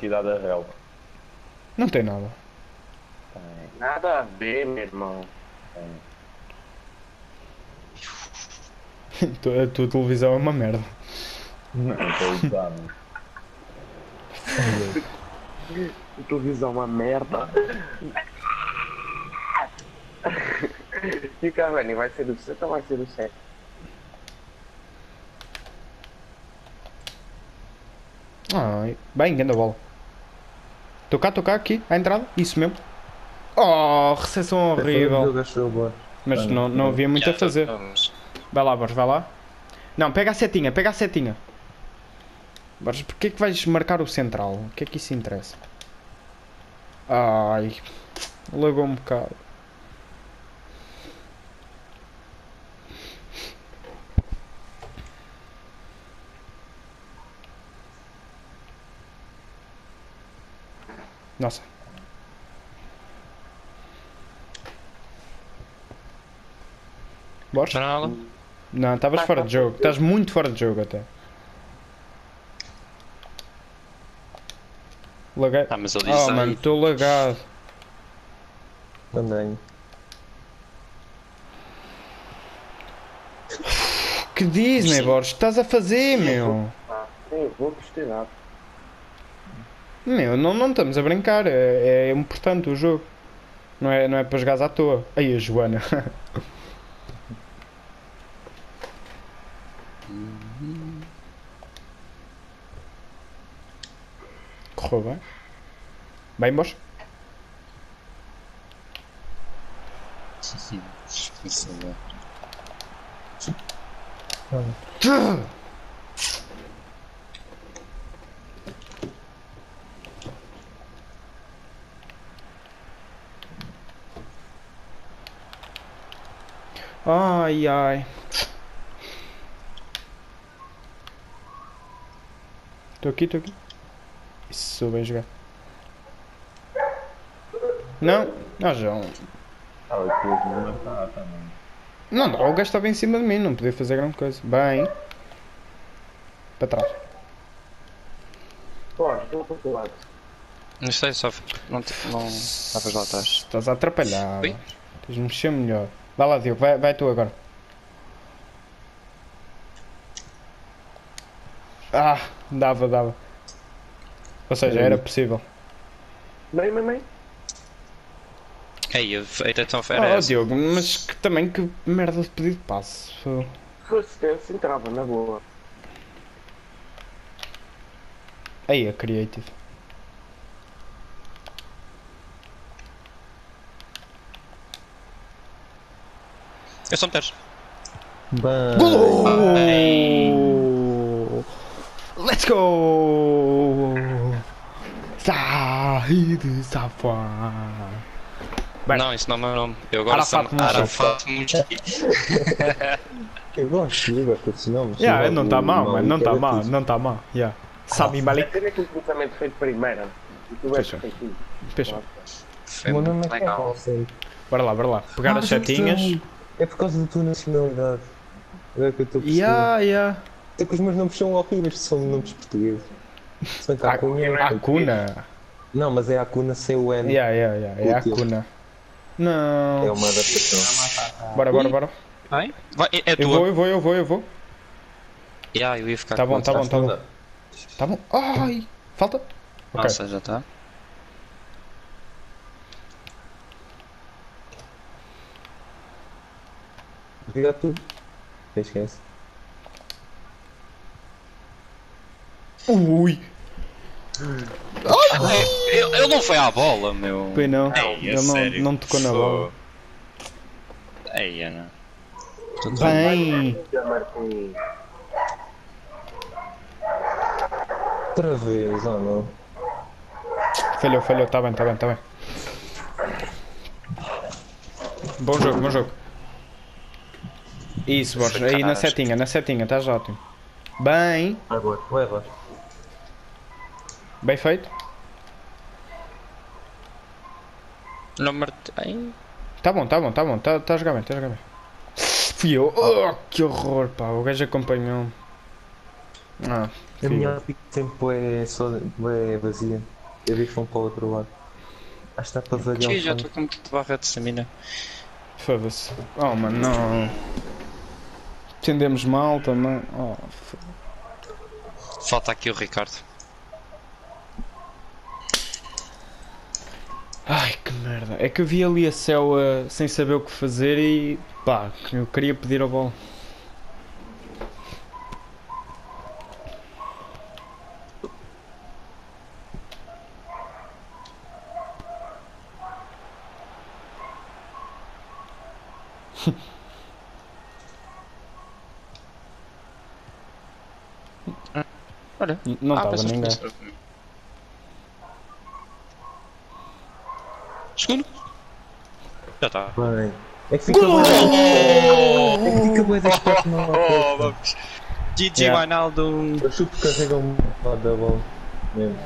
cidade da relva. Não tem nada. Tem, Nada a ver, meu irmão. tem. Tu- A tua televisão é uma merda. Não, estou a usar, mano. A televisão é uma merda. E o Cavani vai ser o 7 ou vai ser o 7? Ai, bem, grande bola. Tocar, tocar aqui, à entrada, isso mesmo. Oh, recepção horrível. Mas não, não havia muito a fazer. Vai lá, Borges, vai lá. Não, pega a setinha, pega a setinha. Borges, porquê é que vais marcar o central? O que é que isso interessa? Ai, lagou um bocado. Nossa. Borges? Nada. Não, estavas fora de jogo. Estás muito fora de jogo até. Laguei. Ah, mas ele Oh diz mano, estou lagado. Também. Que Disney, Sim. Borges? Estás a fazer, meu? Ah, sim, vou questionar. Meu, não, não estamos a brincar. É, é importante o jogo. Não é, não é para jogares à toa. Aí a Joana. Correu bem? Bem, Borges? Isso é. Ai, ai. Estou aqui, estou aqui. Isso, bem jogar. Não, não, João. Estava aqui a matar também. Não, não, o gajo estava em cima de mim, não podia fazer grande coisa. Bem. Para trás. Pô, estou para o lado. Não sei, só. Não te- não estavas lá atrás. Estás a atrapalhar. Tens de mexer melhor. Vai lá, Diogo, vai, vai tu agora. Ah, dava, dava. Ou seja, era possível. Bem, bem, bem. Ei, a feita tão fera Oh. Diogo, mas que, também que merda de pedido de passe. Fô. Se entrava na boa. Aí, a creative. Eu sou meteres. Gol! Let's go! Safwan. Bem. Não, isso não é o meu nome. Eu sou Moussa. Arafat Moussa. Eu gosto, eu gosto desse nome. Yeah, não está mal, mano, não está Maluco, mal, é não está mal. Yeah. Sami A Malik. é que o cruzamento feito primeiro. E tu és Fecha. perfeitinho. Fecha. Foi O meu nome muito é. Bora lá, bora lá. Pegar Ah, as setinhas. É por causa da tua nacionalidade. É que eu estou a perceber. Yeah, yeah. É que os meus nomes são horríveis, são nomes portugueses. Se bem que a Acuna é A Cuna. Não, mas é a Acuna sem o N. Yeah, yeah, yeah. É a Útil. Cuna. É Não. uma adaptação. Bora, bora, bora. Vai? Vai, é é Eu vou, tua. eu vou, eu vou, eu vou. Yeah, eu ia ficar Tá com bom, outra. tá bom, tá bom. Tá bom. Ai! Falta? Nossa, já está. Obrigado tudo. Esquece. Ui! Ele ele não foi à bola, meu. Bem não. Ei, é Ele não, sério? não tocou na bola. Ei, Ana. Bem! Outra vez, oh não. Falhou, falhou. Tá bem, tá bem, tá bem. Bom jogo, bom jogo. Isso, Borges. Aí na setinha, na setinha. Estás ótimo. Bem. Agora, leva. Bem feito. Ai. Tá bom, tá bom, tá bom. Tá, tá a jogar bem, tá a jogar bem. Fui eu. Oh, que horror, pá. O gajo acompanhou-me. Ah, A minha ótica sempre é, só, é vazia. Eu vi que vão para o outro lado. Acho que dá para o já estou com muita barra de stamina. Foda-se. Oh, mano, não. Tendemos mal também. Oh, Falta aqui o Ricardo. Ai, que merda. É que eu vi ali a céu ah, sem saber o que fazer e. pá, eu queria pedir a bola. Olha. N- Não Ah, estava que ninguém. Segundo. Já está. Bem. É que fica bem. É que fica bem das não Oh, vamos. GG Yeah. Wijnaldum. Eu chuto que carregam um da bola. Mesmo.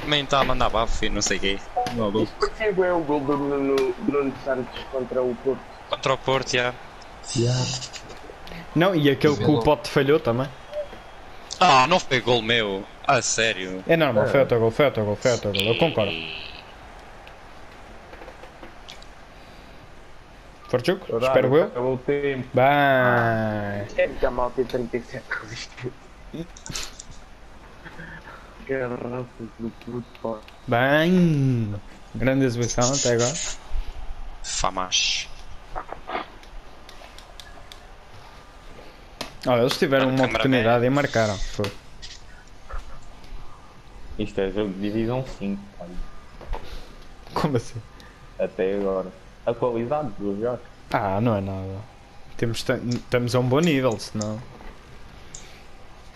Também está a mandar bafo e não sei o quê. Maluco. Curti é o gol do Bruno, Bruno Santos contra o Porto. Contra o Porto, já. Yeah. Não, e aquele que o pote falhou também. Ah, não foi gol meu. Ah, sério. É normal, foi autogol, foi autogol, foi autogol. Eu concordo. Horário, Espero eu. Acabou o tempo. Bem. É que a malta tem 37 resistência. Garrafas do pá. Bem. Grande exibição até agora. Famas. Olha, eles tiveram uma oportunidade e marcaram. Foi. Isto é jogo de divisão 5, cara. Como assim? Até agora. A qualidade do jogo. Ah, não é nada. Temos, ta- estamos a um bom nível, senão.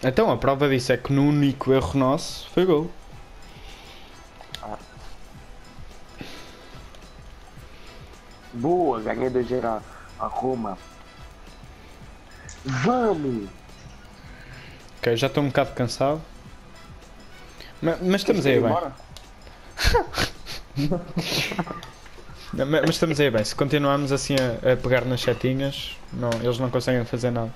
Então a prova disso é que no único erro nosso foi gol. Boa, ganhei 2 a, a Roma. Vamos! Ok, já estou um bocado cansado. Ma- Mas, estamos aí bem. Ma- Mas estamos aí bem. Se continuarmos assim a, a pegar nas setinhas, não, eles não conseguem fazer nada.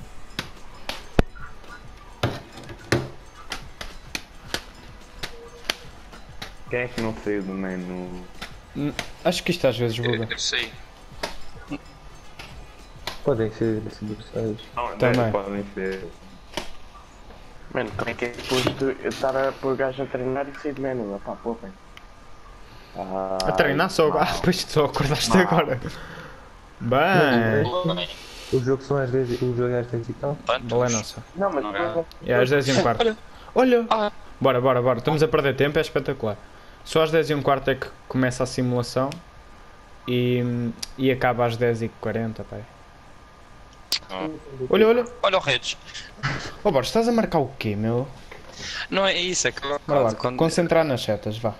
Quem é que não saiu do menu? Acho que isto às vezes buga. Eu sei. Podem ser adversários. Não, Também. não podem ser. Mano, como é que é depois de eu estar a pôr gajo a treinar e sair de menu? Pá, porra. Ah, A treinar só. Ah, depois tu só acordaste agora. Bem. O jogo são às 10 o jogo é às 10 e tal. Bola é nossa. Não, mas Não, depois É às 10 e um quarto. Olha. Olha! Ah. Bora, bora, bora. Estamos a perder tempo, é espetacular. Só às 10 e um quarto é que começa a simulação e, e acaba às 10 e 40 pai. Olha, olha. Olha o Redes. Oh, bora, estás a marcar o quê, meu? Não é isso, é que Bora lá, quando- concentrar nas setas, vá.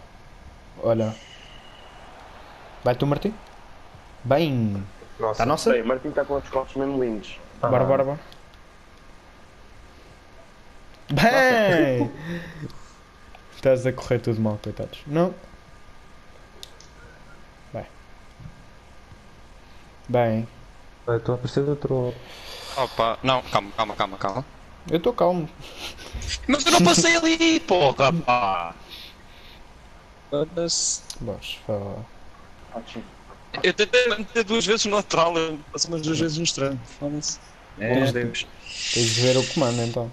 Olha. Vai tu, Martim? Bem. Nossa. Está nossa? Bem, Martim está com os cortes mesmo lindos. Bora, bora, bora. Bem! Estás a correr tudo mal, coitados. Não. Vai. Bem. Vai, Estou a aparecer do outro. Opa, não, calma, calma, calma, calma. Eu estou calmo. Mas eu não passei ali, porra, pá. Foda-se. Ótimo. Eu tentei manter duas vezes no lateral, eu passei umas duas vezes no estranho. Foda-se. Bons Deus. Tens de ver o comando então.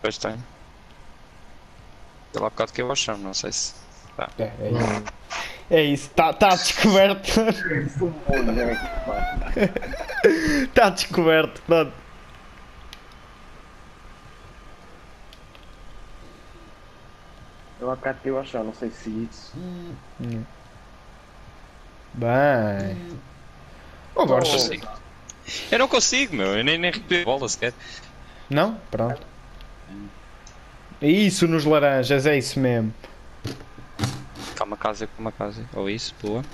Pois tem. Pelo bocado que eu acho, não sei se. É, é isso. É isso, está tá descoberto. Está descoberto, pronto. Eu há bocado que eu acho, não sei se isso. Bem. Oh, Eu Borges. consigo. Eu não consigo, meu. Eu nem, nem a bola sequer. Não? Pronto. É Isso nos laranjas, é isso mesmo. Calma, casa, calma, casa. Ou isso, boa.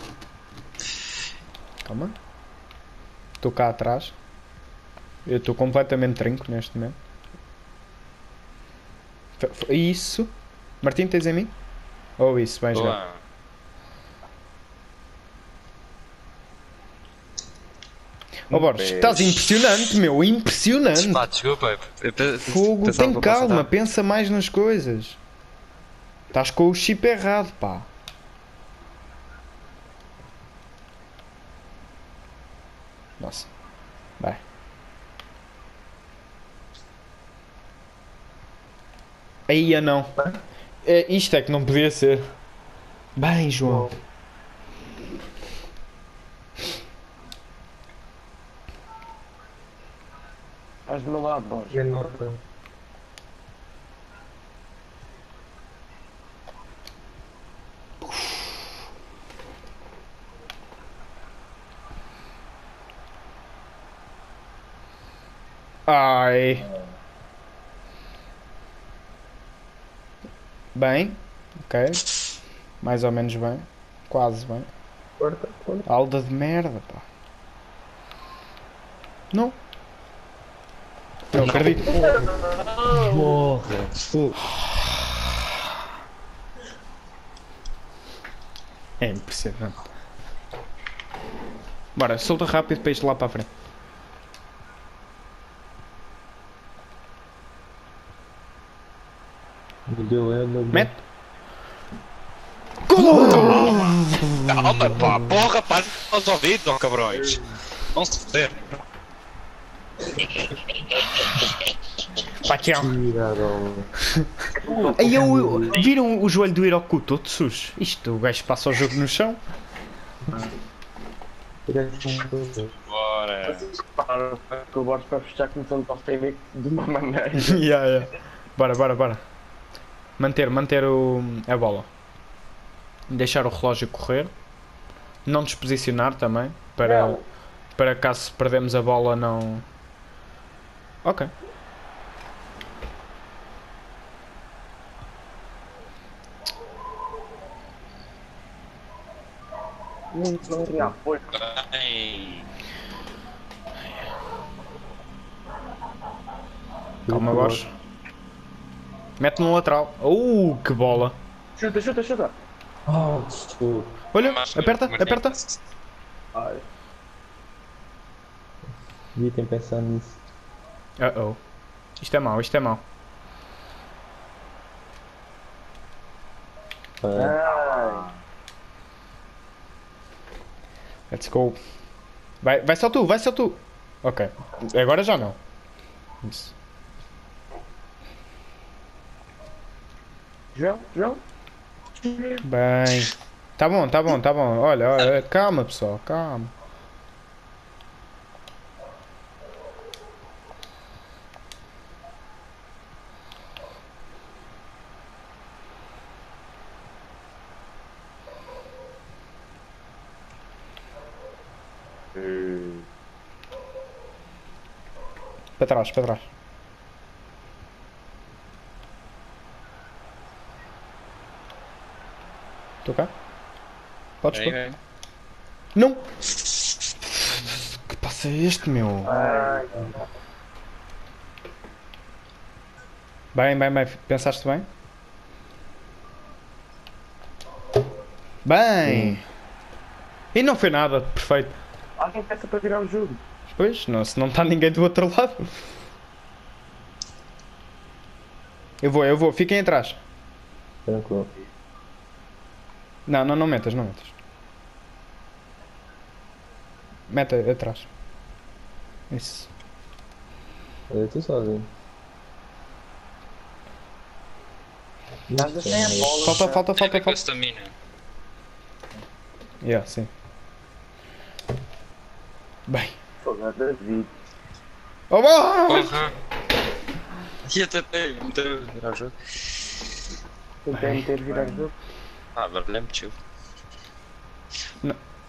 Calma. Estou cá atrás. Eu estou completamente trinco neste momento. F- f- Isso. Martim, tens em mim? Ou isso, bem jogado. Boa. Oh Borges, estás impressionante, meu, impressionante. Pá, desculpa. Fogo, tem calma, pensa mais nas coisas. Estás com o chip errado, pá. Nossa. Vai. Aí, não. É, isto é que não podia ser. Bem, João. Estás do meu lado, Borges. Ai. Bem. Ok. Mais ou menos bem. Quase bem. Corta, corta. Alda de merda, pá. Não. Não acredito. É impressionante. Bora, solta rápido para isto lá para a frente. Mete. Gol! Calma, pá, porra, pá, aos ouvidos, ó cabrões. Não se foder. Pá, tchau. Tiraram. Aí eu, eu- viram o joelho do Hiroku todo sujo? Isto, o gajo passa o jogo no chão. Bora. Para que o Borges para fechar começando a ofender de uma maneira. yeah, yeah. Bora, bora, bora. Manter, manter o, a bola. Deixar o relógio correr. Não desposicionar também. Para, Não. para caso perdemos a bola não. Ok. Muito. Bem. Calma, Borges. Mete no lateral. Uh, que bola. Chuta, chuta, chuta. Oh, desculpa. Olha, aperta, aperta. Ai. Devia ter pensado nisso. Uh oh. Isto é mau, isto é mau. Ai. Let's go. Vai, vai só tu, vai só tu. Ok. Agora já não. Isso. João, João. Bem. Tá bom, tá bom, tá bom. Olha, olha, calma pessoal, calma. Para trás, para trás. Estou cá? Podes pôr? Não! Que passa é este, meu? Ai. Bem, bem, bem. Pensaste bem? Bem! E não foi nada, perfeito. Alguém peça para tirar o jogo. Pois, não, se não está ninguém do outro lado. Eu vou, eu vou, fiquem atrás. tranquilo. Não, não, não metas, não metas. Meta atrás. Isso. Eu estou sozinho. Nada sem a bola. Falta, falta, Tem a falta, ver com a falta. stamina. Yeah, sim. Bem. Fogo, David. Oh, oh! Porra. Ia tentei meter virar o jogo. Tentei meter virar o jogo. Ah, barulhento, tio.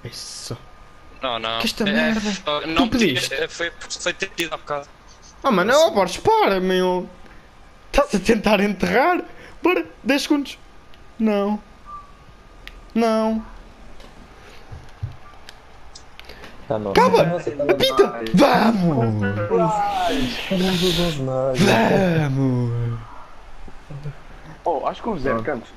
Isso. Não, não. Que esta É, merda. oh, Tu Não pediste? podia, foi, foi ter tido há bocado. Oh, mano, oh, Borges, para, meu. Estás a tentar enterrar? Bora, 10 segundos. Não. Não. Tá não. Tá Apita! Vamos! Vamos! Vamos! Oh, acho que o Zé Campos